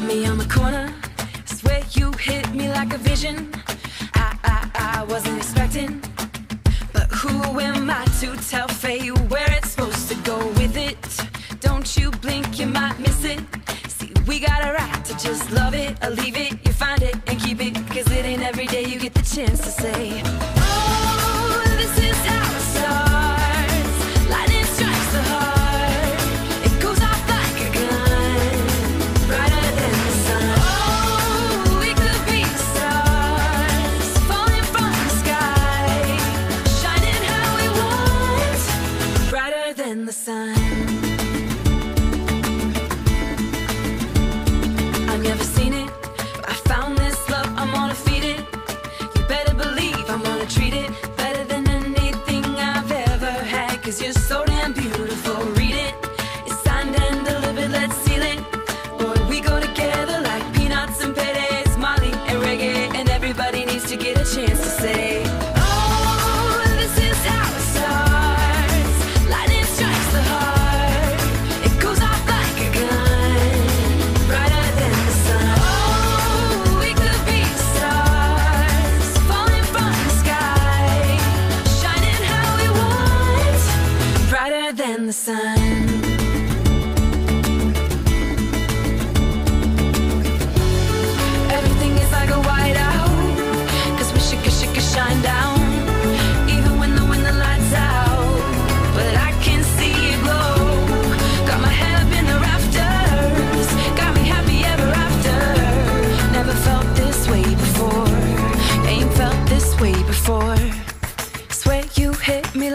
Me on the corner, swear you hit me like a vision. I, I, I wasn't expecting, but who am I to tell fate where it's supposed to go with it? Don't you blink, you might miss it. See, we got a right to just love it or leave it. You find it and keep it, cause it ain't every day you get the chance to say.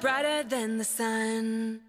brighter than the sun.